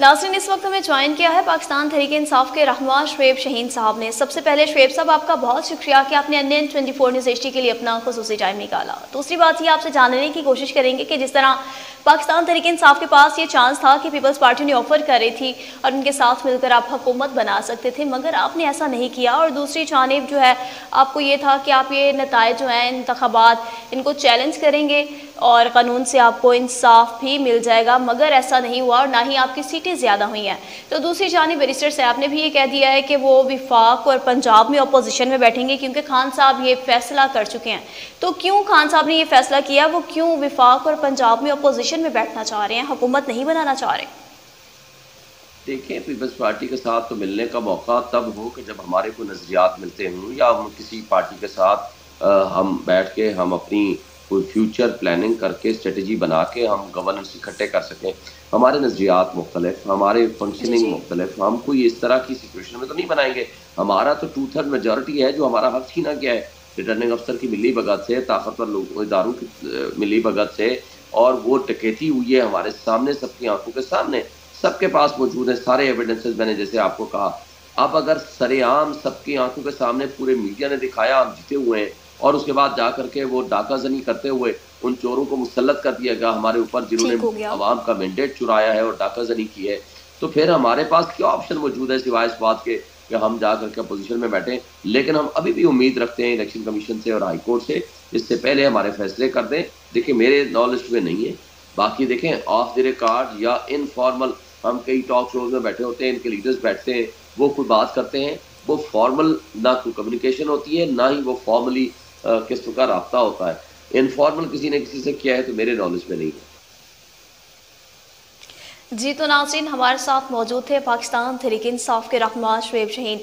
नाजरीन इस वक्त हमें ज्वाइन किया है पाकिस्तान तहरीक इंसाफ के रहनुमा शुएब शहीन साहब ने। सबसे पहले शुएब साहब, आपका बहुत शुक्रिया कि आपने अन्य ट्वेंटी फोर न्यूज़ एच के लिए अपना खसूसी टाइम निकाला। दूसरी बात ये, आपसे जानने की कोशिश करेंगे कि जिस तरह पाकिस्तान तहरीक इंसाफ के पास ये चांस था कि पीपल्स पार्टी ने ऑफ़र कर रही थी और उनके साथ मिलकर आप हुकूमत बना सकते थे, मगर आपने ऐसा नहीं किया। और दूसरी जानब जो है, आपको ये था कि आप ये नतज जो हैं इंतबात इनको चैलेंज करेंगे। और कानून से आपको इंसाफ भी मिल जाएगा मगर ऐसा नहीं हुआ और ना ही आपकी सीटें ज़्यादा हुई हैं। तो दूसरी जानब बैरिस्टर साहब ने भी ये कह दिया है कि वो विफाक और पंजाब में अपोजिशन में बैठेंगे क्योंकि खान साहब ये फैसला कर चुके हैं। तो क्यों खान साहब ने ये फैसला किया? वो क्यों विफाक और पंजाब में अपोजिशन में बैठना चाह रहे हैं? हुकूमत नहीं बनाना चाह रहे। देखें पीपल्स पार्टी के साथ तो मिलने का मौका तब हो कि जब हमारे को नज़रियात मिलते हों या हम किसी पार्टी के साथ आ, हम बैठ के हम अपनी कोई फ्यूचर प्लानिंग करके स्ट्रेटजी बना के हम गवर्नेंस इकट्ठे कर सकें। हमारे नज़रियात मुख्तलिफ़ हमारे फंक्शनिंग मुख्तलिफ़ हम कोई इस तरह की सिचुएशन में तो नहीं बनाएँगे। हमारा तो टू थर्ड मेजोरिटी है जो हमारा हक छीना गया है। रिटर्निंग अफसर की मिली भगत से ताकतवर लोग इदारों की मिली भगत से और वो टकेती हुई है हमारे सामने सबकी आँखों के सामने। सबके पास मौजूद है सारे एविडेंसेस मैंने जैसे आपको कहा। अब अगर सरेआम सबकी आँखों के सामने पूरे मीडिया ने दिखाया हम जीते हुए हैं और उसके बाद जा करके वो डाकाजनी करते हुए उन चोरों को मुसलत कर दिया गया हमारे ऊपर जिन्होंने आवाम का मैंडेट चुराया है और डाकाजनी की है। तो फिर हमारे पास क्या ऑप्शन मौजूद है सिवाय इस बात के कि हम जा करके अपोजिशन में बैठे? लेकिन हम अभी भी उम्मीद रखते हैं इलेक्शन कमीशन से और हाई कोर्ट से इससे पहले हमारे फैसले कर दें। देखिए मेरे नॉलेज में नहीं है। बाकी देखें ऑफ़ द रिकॉर्ड या इनफॉर्मल हम कई टॉक शोज़ में बैठे होते हैं इनके लीडर्स बैठते हैं वो कोई बात करते हैं। वो फॉर्मल ना कोई कम्युनिकेशन होती है ना ही वो फॉर्मली किस्म का रबता होता है। इनफॉर्मल किसी ने किसी से किया है तो मेरे नॉलेज में नहीं है। जी तो नाजरीन, हमारे साथ मौजूद थे पाकिस्तान तहरीक इंसाफ के रहनुमा शुएब शहीन।